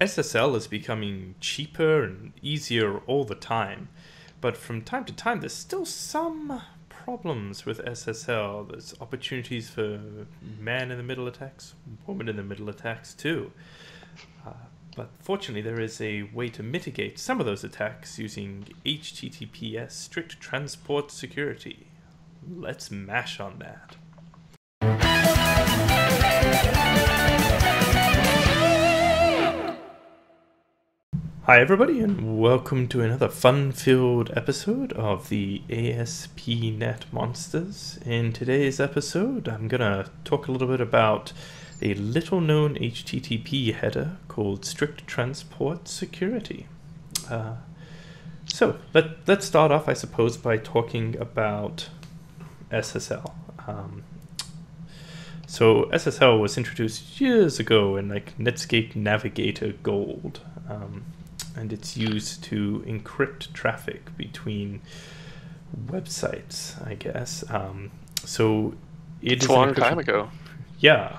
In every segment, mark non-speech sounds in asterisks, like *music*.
SSL is becoming cheaper and easier all the time, but from time to time there's still some problems with SSL. There's opportunities for man in the middle attacks, woman in the middle attacks too. Uh, but fortunately, there is a way to mitigate some of those attacks using HTTPS strict transport security. Let's mash on that. Hi, everybody, and welcome to another fun filled episode of the ASP.NET Monsters. In today's episode, I'm going to talk a little bit about a little known HTTP header called Strict Transport Security. Uh, so, let, let's start off, I suppose, by talking about SSL. Um, so, SSL was introduced years ago in like Netscape Navigator Gold. Um, and it's used to encrypt traffic between websites, I guess. Um, so it it's a long time ago. Yeah,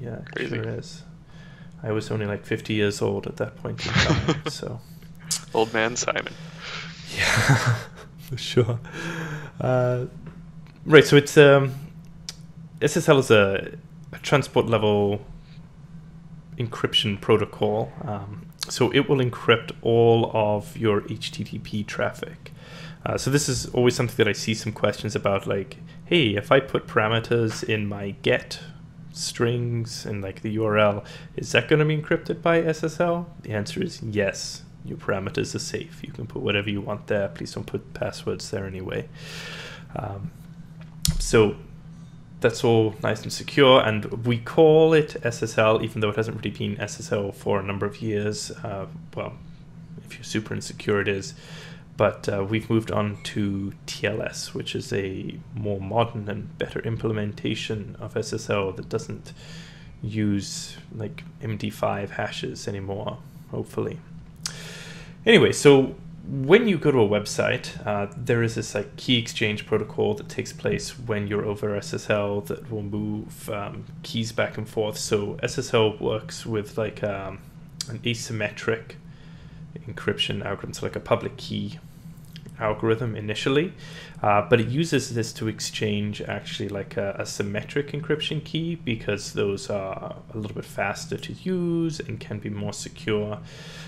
yeah, Crazy. sure is. I was only like 50 years old at that point in time, *laughs* so. Old man Simon. Yeah, for *laughs* sure. Uh, right, so it's um, SSL is a, a transport level encryption protocol. Um, so it will encrypt all of your HTTP traffic. Uh, so this is always something that I see some questions about, like, hey, if I put parameters in my get strings and like the URL, is that going to be encrypted by SSL? The answer is yes. Your parameters are safe. You can put whatever you want there. Please don't put passwords there anyway. Um, so that's all nice and secure. And we call it SSL, even though it hasn't really been SSL for a number of years. Uh, well, if you're super insecure, it is. But uh, we've moved on to TLS, which is a more modern and better implementation of SSL that doesn't use like MD5 hashes anymore, hopefully. Anyway, so when you go to a website, uh, there is this like key exchange protocol that takes place when you're over SSL that will move um, keys back and forth. So SSL works with like um, an asymmetric encryption algorithm, so like a public key algorithm initially, uh, but it uses this to exchange actually like a, a, symmetric encryption key because those are a little bit faster to use and can be more secure.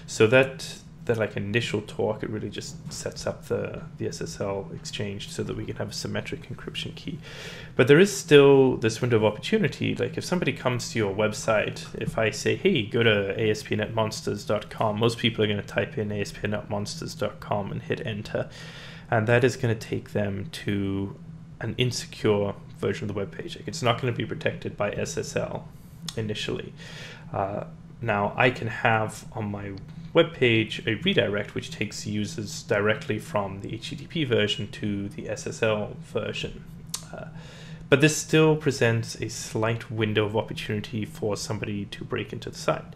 So that the like initial talk, it really just sets up the, the SSL exchange so that we can have a symmetric encryption key. But there is still this window of opportunity. Like if somebody comes to your website, if I say, hey, go to ASP.NETmonsters.com, most people are going to type in ASP.NETmonsters.com and hit enter. And that is going to take them to an insecure version of the web page. Like it's not going to be protected by SSL initially. Uh, now I can have on my web page a redirect which takes users directly from the HTTP version to the SSL version. Uh, but this still presents a slight window of opportunity for somebody to break into the site.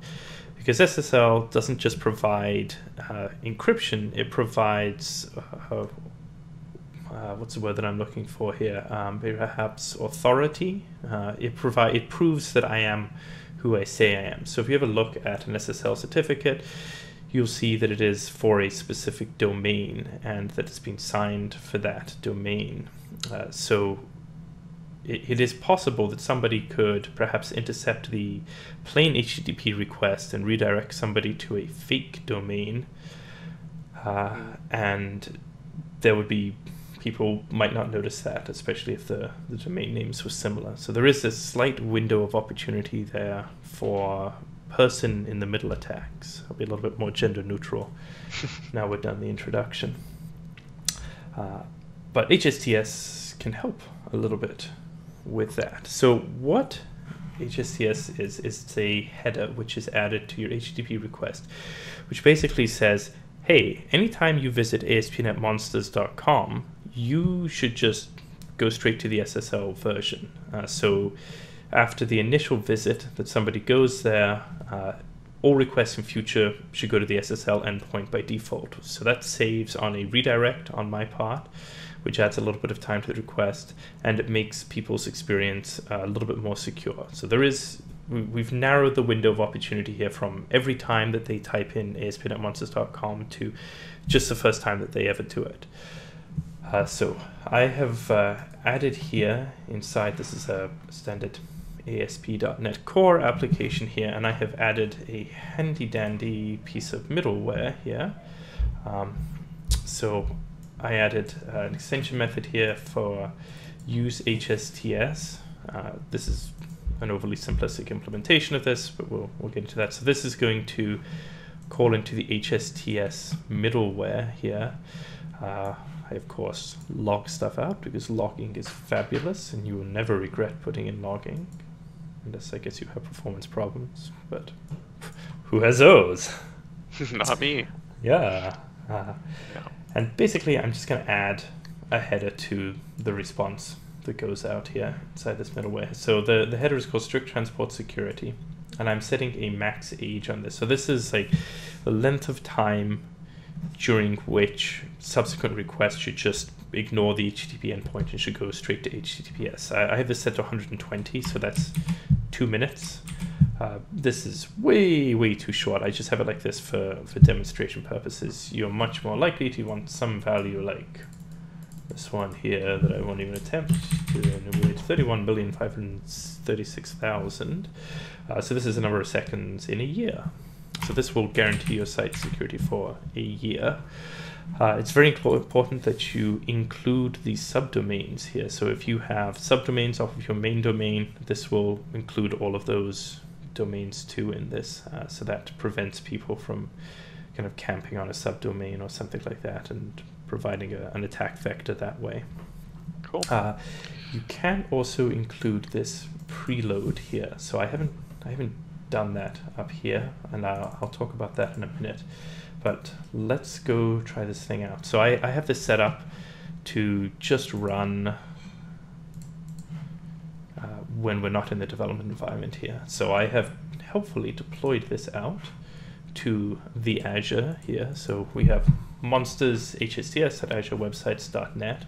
Because SSL doesn't just provide uh, encryption, it provides uh, uh, what's the word that I'm looking for here? Um, perhaps authority. Uh, it provide it proves that I am who I say I am. So if you have a look at an SSL certificate, you'll see that it is for a specific domain and that it's been signed for that domain. Uh, so it, it is possible that somebody could perhaps intercept the plain HTTP request and redirect somebody to a fake domain. Uh, and there would be people might not notice that, especially if the, the domain names were similar. So there is a slight window of opportunity there for person in the middle attacks. I'll be a little bit more gender neutral *laughs* now we're done the introduction. Uh, but HSTS can help a little bit with that. So what HSTS is, is a header which is added to your HTTP request, which basically says, hey, anytime you visit ASP.NETmonsters.com, you should just go straight to the SSL version. Uh, so after the initial visit that somebody goes there, uh, all requests in future should go to the SSL endpoint by default. So that saves on a redirect on my part, which adds a little bit of time to the request, and it makes people's experience uh, a little bit more secure. So there is we, have narrowed the window of opportunity here from every time that they type in ASP.monsters.com to just the first time that they ever do it. Uh, so I have uh, added here inside, this is a standard ASP.NET Core application here, and I have added a handy dandy piece of middleware here. Um, so I added uh, an extension method here for use HSTS. Uh, this is an overly simplistic implementation of this, but we'll, we'll get into that. So this is going to call into the HSTS middleware here. Uh, I, of course, log stuff out because logging is fabulous and you will never regret putting in logging. Unless I guess you have performance problems, but *laughs* who has those? *laughs* Not me. Yeah. Uh, yeah. And basically, I'm just going to add a header to the response that goes out here inside this middleware. So the, the header is called strict transport security, and I'm setting a max age on this. So this is like the length of time during which subsequent requests should just ignore the HTTP endpoint and should go straight to HTTPS. I, I have this set to 120, so that's two minutes. Uh, this is way, way too short. I just have it like this for, for demonstration purposes. You're much more likely to want some value like this one here that I won't even attempt to enumerate 31,536,000. Uh, so this is the number of seconds in a year. So this will guarantee your site security for a year. Uh, it's very important that you include the subdomains here. So if you have subdomains off of your main domain, this will include all of those domains too in this. Uh, so that prevents people from kind of camping on a subdomain or something like that and providing a, an attack vector that way. Cool. Uh, you can also include this preload here. So I haven't I haven't done that up here, and I'll, I'll talk about that in a minute. But let's go try this thing out. So I, I have this set up to just run uh, when we're not in the development environment here. So I have helpfully deployed this out to the Azure here. So we have monsters HSTS at azurewebsites.net.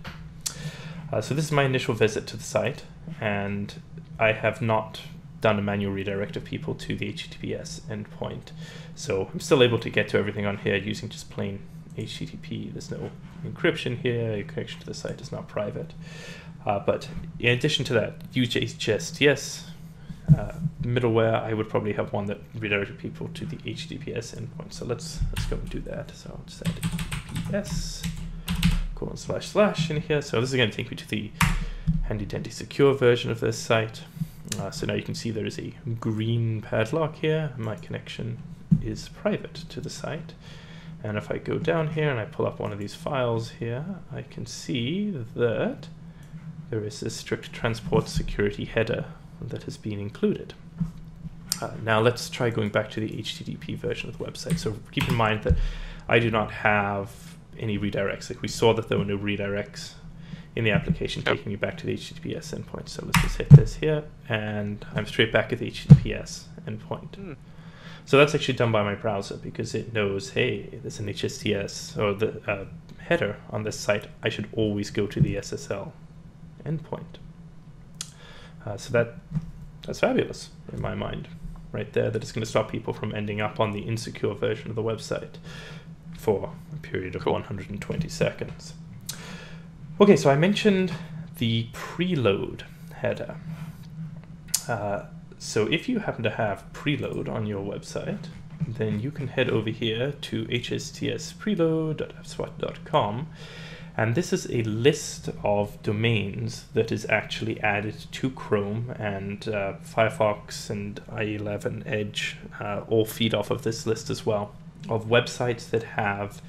Uh, so this is my initial visit to the site, and I have not done a manual redirect of people to the HTTPS endpoint. So I'm still able to get to everything on here using just plain HTTP. There's no encryption here. Your connection to the site is not private. Uh, but in addition to that, use HSTS uh, middleware, I would probably have one that redirected people to the HTTPS endpoint. So let's let's go and do that. So I'll just add HTTPS colon slash slash in here. So this is going to take me to the handy dandy secure version of this site. Uh, so now you can see there is a green padlock here. My connection is private to the site. And if I go down here and I pull up one of these files here, I can see that there is a strict transport security header that has been included. Uh, now let's try going back to the HTTP version of the website. So keep in mind that I do not have any redirects. Like we saw that there were no redirects in the application yep. taking me back to the HTTPS endpoint. So let's just hit this here, and I'm straight back at the HTTPS endpoint. Mm. So that's actually done by my browser because it knows, hey, there's an HSTS or the uh, header on this site. I should always go to the SSL endpoint. Uh, so that that's fabulous in my mind, right there. That is going to stop people from ending up on the insecure version of the website for a period of cool. 120 seconds. Okay, so I mentioned the preload header. Uh, so if you happen to have preload on your website, then you can head over here to hstspreload.appspot.com and this is a list of domains that is actually added to Chrome and uh, Firefox and IE11 Edge uh, all feed off of this list as well of websites that have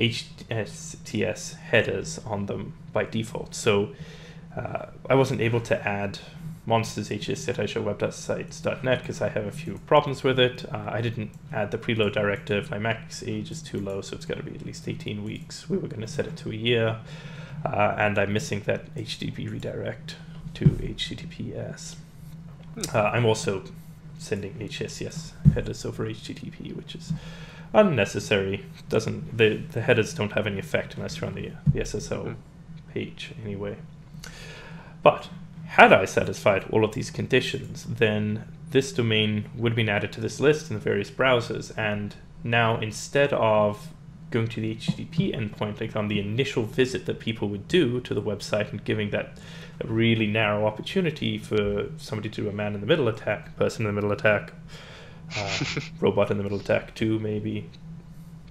HSTS headers on them by default. So uh, I wasn't able to add monsters hs.azurewebsites.net because I have a few problems with it. Uh, I didn't add the preload directive. My max age is too low, so it's got to be at least 18 weeks. We were going to set it to a year, uh, and I'm missing that HTTP redirect to HTTPS. Hmm. Uh, I'm also sending HSTS headers over HTTP, which is unnecessary. Doesn't the the headers don't have any effect unless you're on the the SSL mm-hmm. page anyway. But had I satisfied all of these conditions, then this domain would have been added to this list in the various browsers, and now instead of going to the HTTP endpoint, like on the initial visit that people would do to the website and giving that, that really narrow opportunity for somebody to do a man in the middle attack, person in the middle attack, uh, *laughs* robot in the middle attack, too, maybe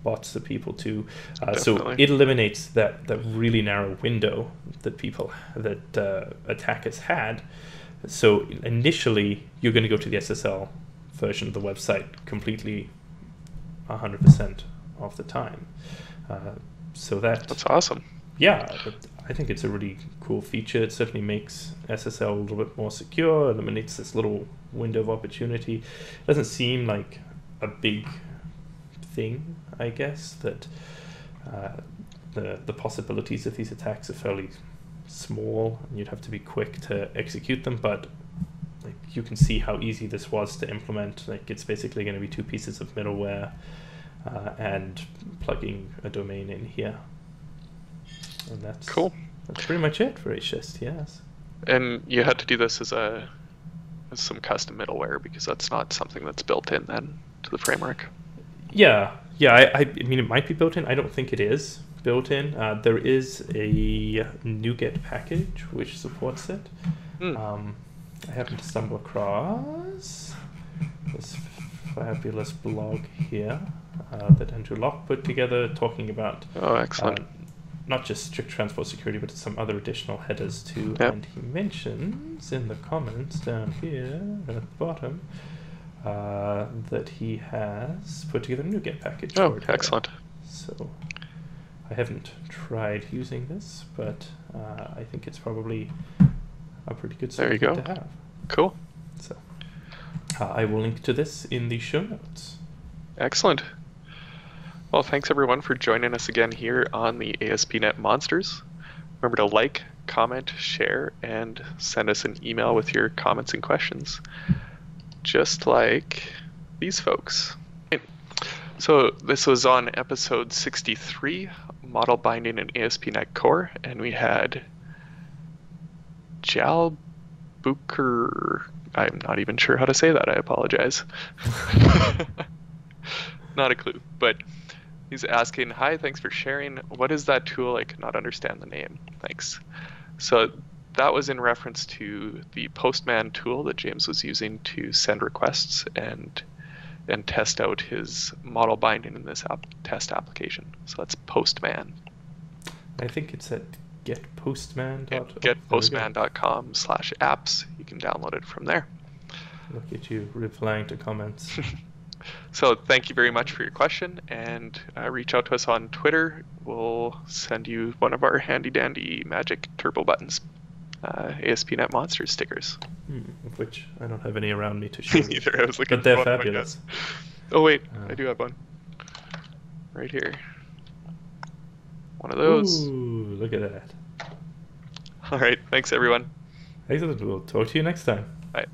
bots of people too. Uh, so it eliminates that that really narrow window that people that uh, attackers had. So initially, you're going to go to the SSL version of the website completely, 100% of the time. Uh, so that That's awesome. yeah, I think it's a really cool feature. It certainly makes SSL a little bit more secure, It eliminates this little window of opportunity. It doesn't seem like a big thing, I guess, that uh, the, the possibilities of these attacks are fairly small and you'd have to be quick to execute them, but like you can see how easy this was to implement. Like it's basically going to be two pieces of middleware uh, and plugging a domain in here. And that's Cool. That's pretty much it for HST, yes. And you had to do this as a as some custom middleware because that's not something that's built in then to the framework. Yeah, yeah. I, I, mean, it might be built in. I don't think it is built in. Uh, there is a NuGet package which supports it. Hmm. Um, I happened to stumble across this fabulous blog here uh, that Andrew Lock put together, talking about Oh, excellent. uh, not just strict transport security, but some other additional headers too. Yep. And he mentions in the comments down here at the bottom uh, that he has put together a new NuGet package. oh, excellent. So I haven't tried using this, but uh, I think it's probably a pretty good There you go. to have. Cool. So uh, I will link to this in the show notes. Excellent. Well, thanks everyone for joining us again here on the ASP.NET Monsters. Remember to like, comment, share, and send us an email with your comments and questions. Just like these folks. So this was on episode 63, Model Binding in ASP.NET Core, and we had Jal Booker. I'm not even sure how to say that. I apologize. *laughs* *laughs* not a clue, but he's asking, "Hi, thanks for sharing. What is that tool? I could not understand the name. Thanks." So that was in reference to the Postman tool that James was using to send requests and and test out his model binding in this app, test application. So that's Postman. I think it's at getpostman. And getpostman.com slash apps. You can download it from there. Look at you replying to comments. *laughs* So thank you very much for your question, and uh, reach out to us on Twitter. We'll send you one of our handy dandy magic turbo buttons, uh, ASP.NET Monsters stickers. Hmm, which I don't have any around me to *laughs* show you. Neither. I was looking But they're fabulous. Oh wait, Uh. I do have one. Right here. One of those. Ooh, look at that. All right. Thanks everyone. Excellent. We'll talk to you next time. Bye.